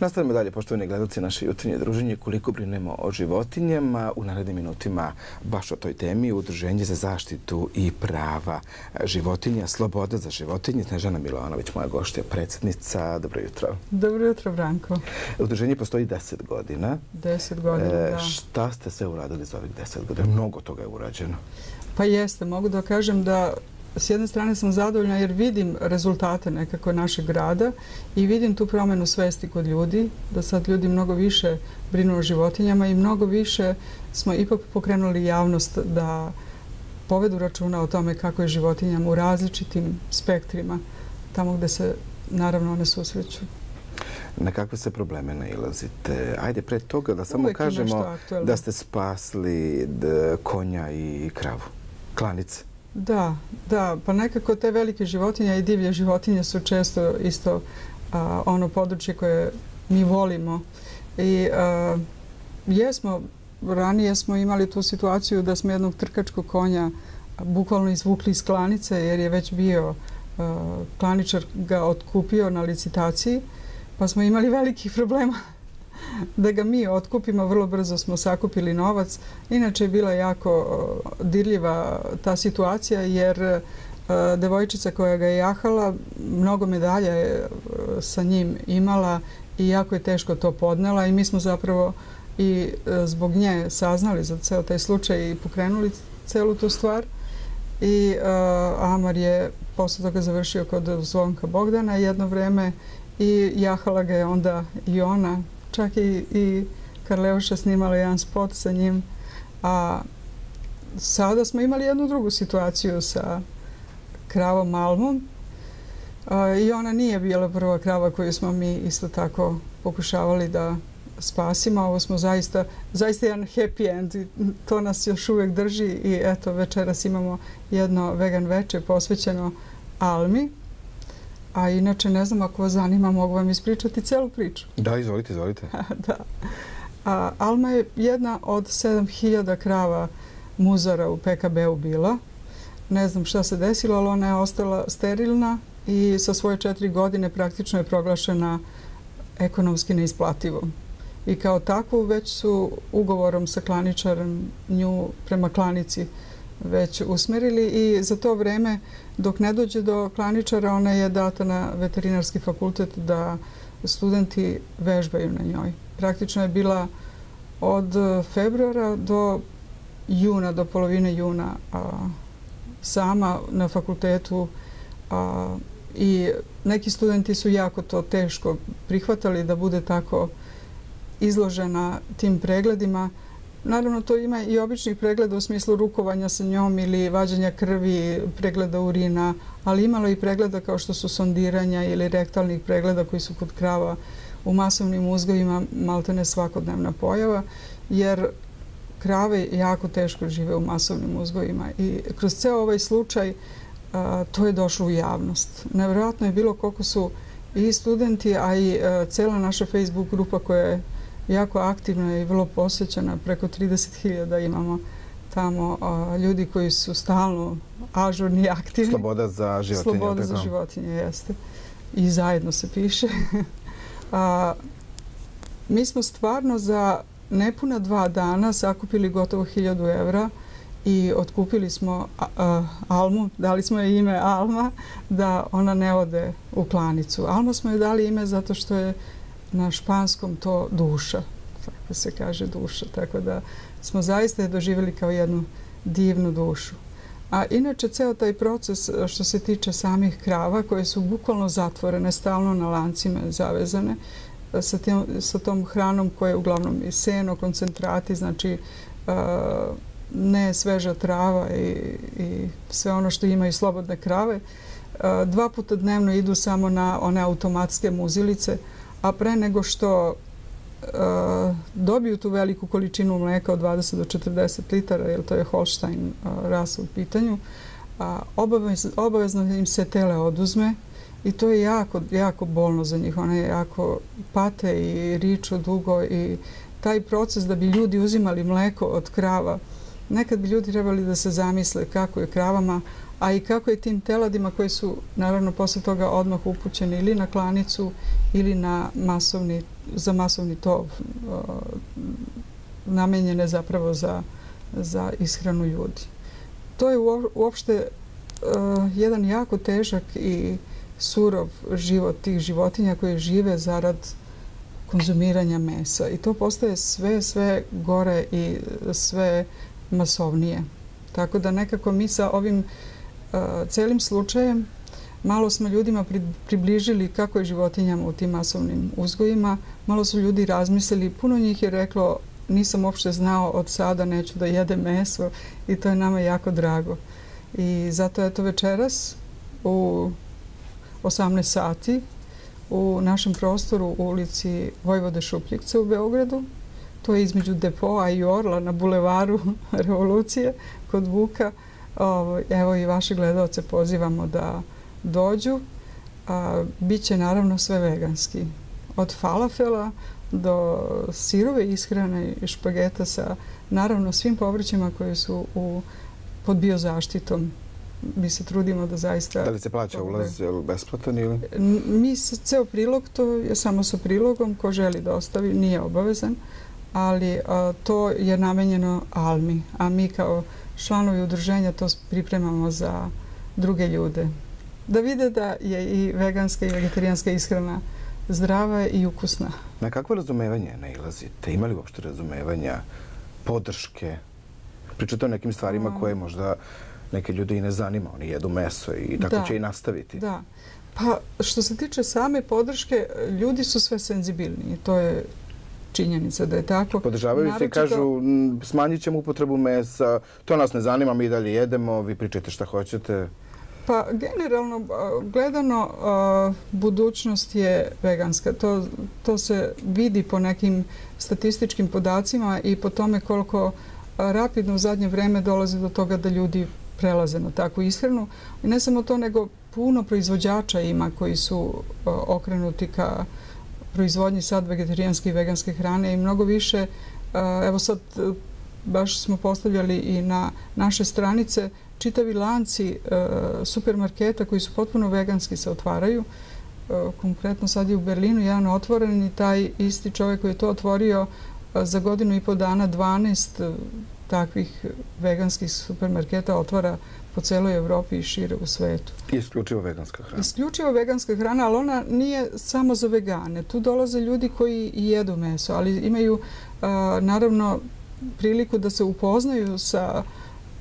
Nastavljamo dalje, poštovani gledalci, naše jutrnje druženje, koliko brinemo o životinjama. U narednim minutima baš o toj temi Udruženje za zaštitu i prava životinja, Sloboda za životinje. Snežana Milovanović, moja goštja, predsjednica. Dobro jutro. Dobro jutro, Branko. Udruženje postoji deset godina. Deset godina, e, da. Šta ste sve uradili za ovih deset godina? Mnogo toga je urađeno. Pa jeste, mogu da kažem da s jedne strane sam zadovoljna jer vidim rezultate nekako našeg grada i vidim tu promenu svesti kod ljudi, da sad ljudi mnogo više brinu o životinjama i mnogo više smo ipak pokrenuli javnost da povedu računa o tome kako je životinjama u različitim spektrima, tamo gde se naravno one susreću. Na kakve se probleme nailazite? Ajde, pre toga da samo kažemo da ste spasli konja i kravu, klanice. Da, da, pa nekako te velike životinje i divlje životinje su često isto a, ono područje koje mi volimo. I a, jesmo, ranije smo imali tu situaciju da smo jednog trkačkog konja bukvalno izvukli iz klanice jer je već bio a, klaničar ga otkupio na licitaciji pa smo imali velikih problema da ga mi otkupimo. Vrlo brzo smo sakupili novac. Inače je bila jako dirljiva ta situacija jer e, devojčica koja ga je jahala, mnogo medalja je e, sa njim imala i jako je teško to podnela i mi smo zapravo i e, zbog nje saznali za ceo taj slučaj i pokrenuli celu tu stvar. I Amar je posle toga završio kod Zvonka Bogdana jedno vreme i jahala ga je onda i ona čak i, i Karleuša snimala jedan spot sa njim. A sada smo imali jednu drugu situaciju sa kravom Almom. A, I ona nije bila prva krava koju smo mi isto tako pokušavali da spasimo. Ovo smo zaista, zaista jedan happy end. i To nas još uvijek drži i eto večeras imamo jedno vegan veče posvećeno Almi. A inače, ne znam, ako vas zanima, mogu vam ispričati celu priču. Da, izvolite, izvolite. da. A, Alma je jedna od 7000 krava muzara u PKB-u bila. Ne znam šta se desilo, ali ona je ostala sterilna i sa svoje četiri godine praktično je proglašena ekonomski neisplativom. I kao takvu već su ugovorom sa klaničarem nju prema klanici već usmerili i za to vreme dok ne dođe do klaničara ona je data na veterinarski fakultet da studenti vežbaju na njoj. Praktično je bila od februara do juna, do polovine juna sama na fakultetu i neki studenti su jako to teško prihvatali da bude tako izložena tim pregledima. Naravno, to ima i običnih pregleda u smislu rukovanja sa njom ili vađanja krvi, pregleda urina, ali imalo i pregleda kao što su sondiranja ili rektalnih pregleda koji su kod krava u masovnim uzgojima maltene svakodnevna pojava, jer krave jako teško žive u masovnim uzgojima i kroz ceo ovaj slučaj to je došlo u javnost. Nevjerojatno je bilo koliko su i studenti, a i cela naša Facebook grupa koja je jako aktivna i vrlo posjećana. Preko 30.000 imamo tamo ljudi koji su stalno ažurni i aktivni. Sloboda za životinje. Sloboda za životinje, jeste. I zajedno se piše. a, mi smo stvarno za nepuna dva dana sakupili gotovo 1000 evra i otkupili smo Almu, dali smo je ime Alma, da ona ne ode u klanicu. Alma smo je dali ime zato što je na španskom to duša, tako se kaže duša, tako da smo zaista je doživjeli kao jednu divnu dušu. A inače, ceo taj proces što se tiče samih krava, koje su bukvalno zatvorene, stalno na lancima zavezane, sa, tim, sa tom hranom koje je uglavnom i seno, koncentrati, znači ne sveža trava i, i sve ono što imaju slobodne krave, dva puta dnevno idu samo na one automatske muzilice, a pre nego što uh, dobiju tu veliku količinu mleka od 20 do 40 litara, jer to je Holstein e, rasa u pitanju, a obavez, obavezno im se tele oduzme i to je jako, jako bolno za njih. One jako pate i riču dugo i taj proces da bi ljudi uzimali mleko od krava, nekad bi ljudi trebali da se zamisle kako je kravama, a i kako je tim teladima koji su naravno posle toga odmah upućeni ili na klanicu ili na masovni, za masovni tov e, namenjene zapravo za, za ishranu ljudi. To je uopšte e, jedan jako težak i surov život tih životinja koje žive zarad konzumiranja mesa i to postaje sve, sve gore i sve masovnije. Tako da nekako mi sa ovim uh, celim slučajem malo smo ljudima približili kako je životinjama u tim masovnim uzgojima. Malo su ljudi razmislili, puno njih je reklo nisam uopšte znao od sada neću da jede meso i to je nama jako drago. I zato je to večeras u 18 sati u našem prostoru u ulici Vojvode Šupljikce u Beogradu. To je između Depoa i Orla na bulevaru Revolucije kod Vuka. Evo i vaše gledalce pozivamo da dođu. Biće naravno sve veganski. Od falafela do sirove ishrane i špageta sa naravno svim povrćima koje su u, pod biozaštitom mi se trudimo da zaista... Da li se plaća ulaz ili besplatan ili? Mi se ceo prilog, to je samo sa prilogom, ko želi da ostavi, nije obavezan, ali to je namenjeno Almi, a mi kao članovi udruženja to pripremamo za druge ljude. Da vide da je i veganska i vegetarijanska ishrana zdrava i ukusna. Na kakvo razumevanje nailazite? Ima li uopšte razumevanja, podrške? Pričate o nekim stvarima koje možda neke ljude i ne zanima, oni jedu meso i tako će i nastaviti. Da, pa što se tiče same podrške, ljudi su sve senzibilni, to je činjenica da je tako. Podržavaju se i kažu smanjit ćemo upotrebu mesa, to nas ne zanima, mi dalje jedemo, vi pričajte šta hoćete. Pa generalno gledano budućnost je veganska. To, to se vidi po nekim statističkim podacima i po tome koliko rapidno u zadnje vreme dolazi do toga da ljudi prelaze na takvu ishranu. I ne samo to, nego puno proizvođača ima koji su okrenuti ka proizvodnji sad vegetarijanske i veganske hrane i mnogo više. E, evo sad e, baš smo postavljali i na naše stranice čitavi lanci e, supermarketa koji su potpuno veganski se otvaraju. Konkretno sad je u Berlinu jedan otvoren i taj isti čovjek koji je to otvorio za godinu i po dana 12 takvih veganskih supermarketa otvara po celoj Evropi i šire u svetu. Isključivo veganska hrana. Isključivo veganska hrana, ali ona nije samo za vegane. Tu dolaze ljudi koji jedu meso, ali imaju naravno priliku da se upoznaju sa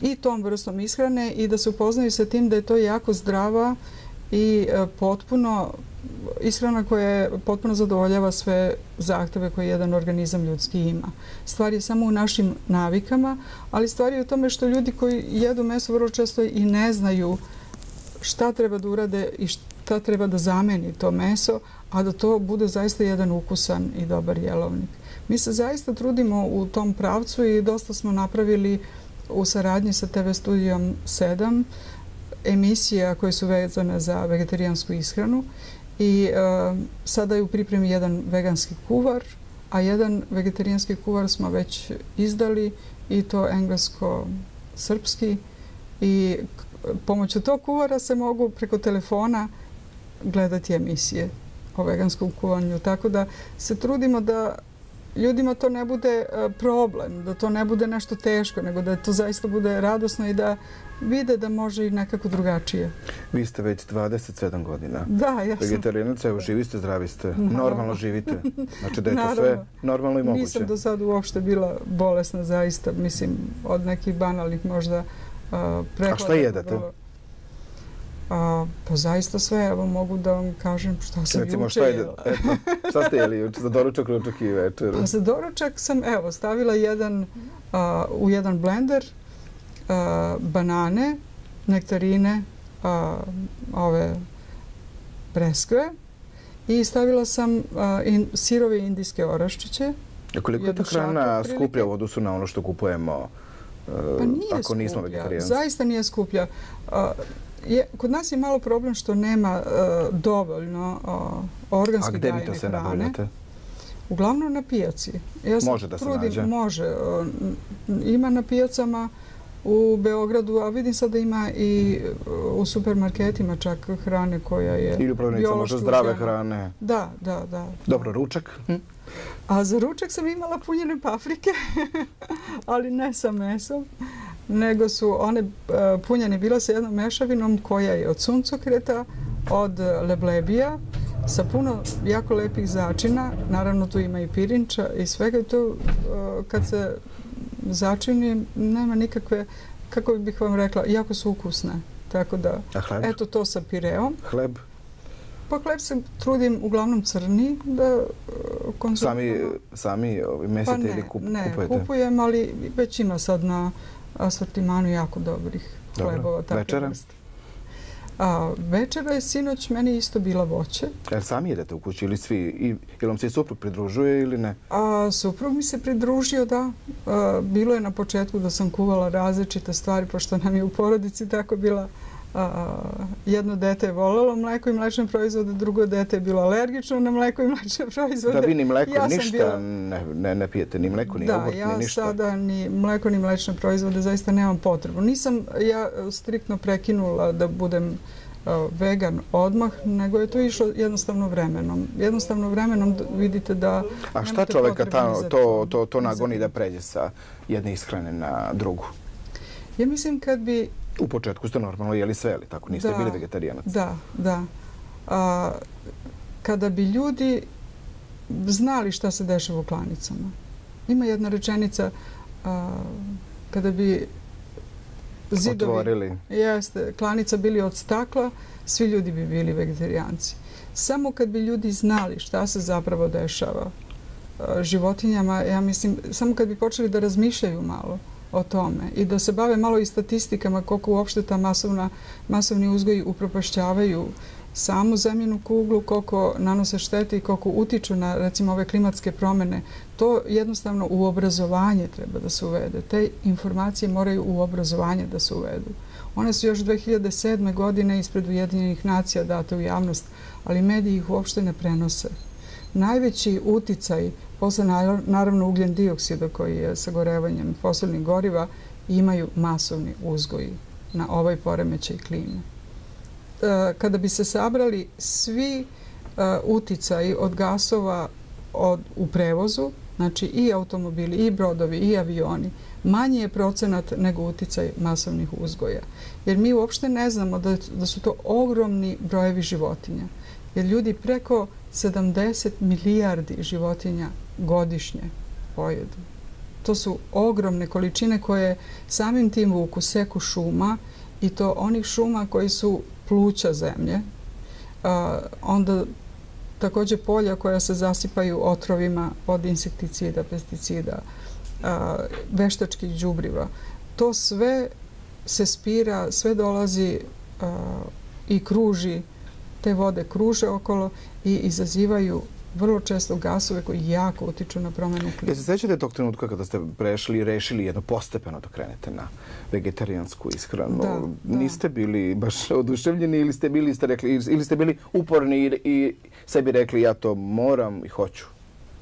i tom vrstom ishrane i da se upoznaju sa tim da je to jako zdrava i potpuno ishrana koja potpuno zadovoljava sve zahteve koje jedan organizam ljudski ima. Stvar je samo u našim navikama, ali stvar je u tome što ljudi koji jedu meso vrlo često i ne znaju šta treba da urade i šta treba da zameni to meso, a da to bude zaista jedan ukusan i dobar jelovnik. Mi se zaista trudimo u tom pravcu i dosta smo napravili u saradnji sa TV studijom 7 emisija koje su vezane za vegetarijansku ishranu I e, sada je u pripremi jedan veganski kuvar, a jedan vegetarijanski kuvar smo već izdali i to englesko-srpski. I pomoću tog kuvara se mogu preko telefona gledati emisije o veganskom kuvanju. Tako da se trudimo da ljudima to ne bude e, problem, da to ne bude nešto teško, nego da to zaista bude radosno i da vide da može i nekako drugačije. Vi ste već 27 godina. Da, ja sam. Vegetarijanica, evo, živi ste, zdravi ste, normalno živite. Znači da je to sve normalno i moguće. Nisam do sada uopšte bila bolesna, zaista, mislim, od nekih banalnih možda prehlada. A šta jedete? A, pa zaista sve, evo mogu da vam kažem šta sam Recimo, juče jela. Eto, šta ste jeli juče za doručak, ručak i večer? Pa za doručak sam, evo, stavila jedan, a, u jedan blender a, banane, nektarine, a, ove breskve i stavila sam a, in, sirove indijske oraščiće. A koliko je ta hrana skuplja u odnosu na ono što kupujemo pa nije ako nismo vegetarijanci? Zaista nije skuplja. A, je, kod nas je malo problem što nema uh, dovoljno uh, organske gajene hrane. A gdje vi to se nabavljate? Uglavnom na pijaci. Ja može da se trudim, nađe? Može. Uh, ima na pijacama u Beogradu, a vidim sad da ima i u supermarketima čak hrane koja je Ili u prodavnicama možda zdrave hrane. Da, da, da. Dobro, ručak? Hm? A za ručak sam imala punjene paprike, ali ne sa mesom, nego su one e, punjene bila sa jednom mešavinom koja je od suncokreta, od leblebija, sa puno jako lepih začina. Naravno, tu ima i pirinča i svega. I to e, kad se začini, nema nikakve, kako bih vam rekla, jako su ukusne. Tako da, eto to sa pireom. Hleb? Pa hleb se trudim uglavnom crni da e, konzumujem. Sami, sami ovi mesite pa ne, ili kup, ne, kupujete? kupujem, ali već ima sad na asortimanu jako dobrih Dobro. hlebova. takve Večera? A, večera je sinoć meni isto bila voće. Jer sami jedete u kući ili svi? I, ili vam se i suprug pridružuje ili ne? A suprug mi se pridružio, da. A, bilo je na početku da sam kuvala različite stvari, pošto nam je u porodici tako bila a, jedno dete je volalo mleko i mlečne proizvode, drugo dete je bilo alergično na mleko i mlečne proizvode. Da vi ni mleko, Ja ništa bila- ne, ne, ne pijete, ni mleko, ni da, ja ni ništa. sada ni mleko ni mlečne proizvode zaista nemam potrebu. Nisam ja e, striktno prekinula da budem e, vegan odmah, nego je to išlo jednostavno vremenom. Jednostavno vremenom vidite da A šta čoveka ta, to, nagoni da pređe sa jedne ishrane na drugu? Ja mislim kad bi U početku ste normalno jeli sve, ali tako? Niste Da. bili vegetarijanac? Da, da. A, kada bi ljudi znali šta se dešava u klanicama. Ima jedna rečenica a, kada bi zidovi, Otvorili. jeste, klanica bili od stakla, svi ljudi bi bili vegetarijanci. Samo kad bi ljudi znali šta se zapravo dešava životinjama, ja mislim, samo kad bi počeli da razmišljaju malo o tome i da se bave malo i statistikama koliko uopšte ta masovna, masovni uzgoj upropašćavaju samu zemljenu kuglu, koliko nanose štete i koliko utiču na recimo ove klimatske promjene, to jednostavno u obrazovanje treba da se uvede. Te informacije moraju u obrazovanje da se uvedu. One su još 2007. godine ispred Ujedinjenih nacija date u javnost, ali mediji ih uopšte ne prenose. Najveći uticaj, posle naravno ugljen dioksida koji je sagorevanjem fosilnih goriva, imaju masovni uzgoj na ovaj poremećaj klime. E, kada bi se sabrali svi e, uticaji od gasova od, u prevozu, znači i automobili, i brodovi, i avioni, manji je procenat nego uticaj masovnih uzgoja. Jer mi uopšte ne znamo da, da su to ogromni brojevi životinja. Jer ljudi preko 70 milijardi životinja godišnje pojedu. To su ogromne količine koje samim tim vuku seku šuma i to onih šuma koji su pluća zemlje. A, onda također polja koja se zasipaju otrovima od insekticida, pesticida, a, veštačkih đubriva. To sve se spira, sve dolazi a, i kruži, te vode kruže okolo i izazivaju vrlo često gasove koji jako utiču na promjenu klime. Jel se sećate tog trenutka kada ste prešli i rešili jedno postepeno da krenete na vegetarijansku ishranu? Da, da. Niste bili baš oduševljeni ili ste bili, ste rekli, ili ste bili uporni i, i sebi rekli ja to moram i hoću?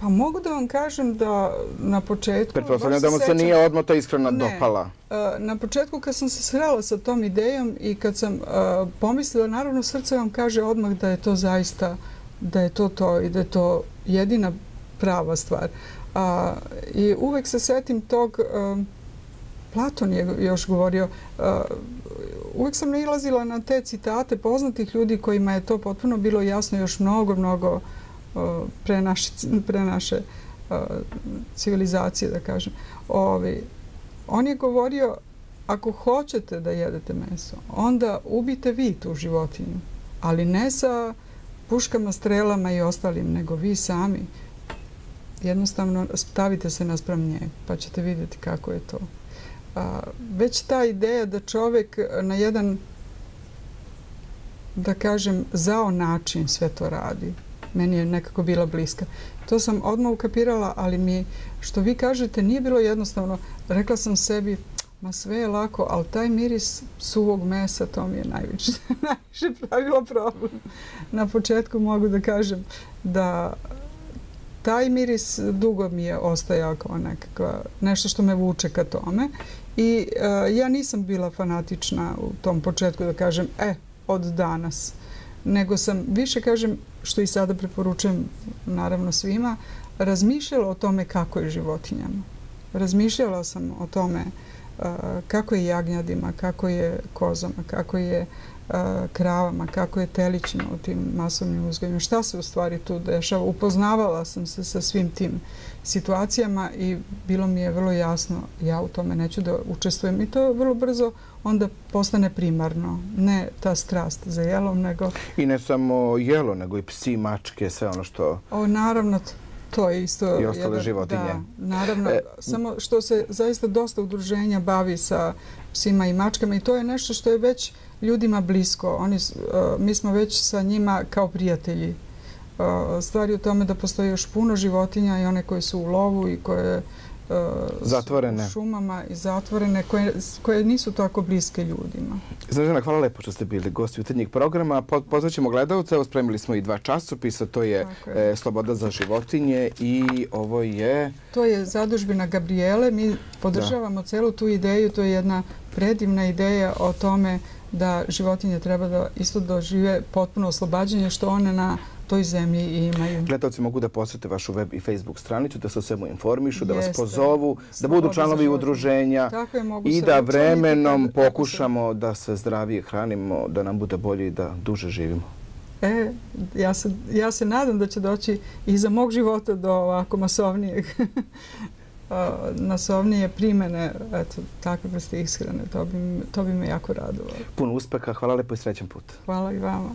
Pa mogu da vam kažem da na početku... Pretpostavljam da mu se sećam- nije odmah ta ishrana Ne. dopala. E, Na početku kad sam se srela sa tom idejom i kad sam e, pomislila, naravno srce vam kaže odmah da je to zaista, da je to to i da je to jedina prava stvar. A, I uvek se setim tog, e, Platon je još govorio, uvek sam nailazila na te citate poznatih ljudi kojima je to potpuno bilo jasno još mnogo, mnogo pre naše, pre naše civilizacije, da kažem. Ovi, on je govorio, ako hoćete da jedete meso, onda ubite vi tu životinju, ali ne sa puškama, strelama i ostalim, nego vi sami. Jednostavno stavite se naspram nje, pa ćete vidjeti kako je to. A, već ta ideja da čovjek na jedan, da kažem, zao način sve to radi, meni je nekako bila bliska. To sam odmah ukapirala, ali mi, što vi kažete, nije bilo jednostavno. Rekla sam sebi, ma sve je lako, ali taj miris suvog mesa, to mi je najviše, najviše pravilo problem. Na početku mogu da kažem da taj miris dugo mi je ostajao kao nekakva, nešto što me vuče ka tome. I uh, ja nisam bila fanatična u tom početku da kažem, e, od danas. Nego sam više, kažem, što i sada preporučujem naravno svima, razmišljala o tome kako je životinjama. Razmišljala sam o tome uh, kako je jagnjadima, kako je kozama, kako je kravama, kako je telićima u tim masovnim uzgojima, šta se u stvari tu dešava. Upoznavala sam se sa svim tim situacijama i bilo mi je vrlo jasno, ja u tome neću da učestvujem i to vrlo brzo onda postane primarno, ne ta strast za jelom, nego... I ne samo jelo, nego i psi, mačke, sve ono što... O, naravno, to je isto... I ostale jedan, životinje. Da, naravno, e, samo što se zaista dosta udruženja bavi sa psima i mačkama i to je nešto što je već ljudima blisko. Oni, uh, mi smo već sa njima kao prijatelji. Uh, stvari u tome da postoji još puno životinja i one koje su u lovu i koje zatvorene. u šumama i zatvorene, koje, koje nisu tako bliske ljudima. Znažena, hvala lepo što ste bili gosti jutarnjeg programa. Pozvat ćemo gledalce, evo spremili smo i dva časopisa, to je, je. E, Sloboda za životinje i ovo je... To je zadužbina Gabriele, mi podržavamo da. celu tu ideju, to je jedna predivna ideja o tome da životinje treba da isto dožive potpuno oslobađanje što one na toj zemlji imaju. Gledalci mogu da posjete vašu web i Facebook stranicu, da se o svemu informišu, da vas pozovu, da budu članovi udruženja i da vremenom pokušamo da se zdravije hranimo, da nam bude bolje i da duže živimo. E, ja se, ja se nadam da će doći i za mog života do ovako masovnijeg nasovnije primene eto, takve vrste ishrane. To bi, to bi me jako radilo. Puno uspeha, hvala lepo i srećan put. Hvala i vama.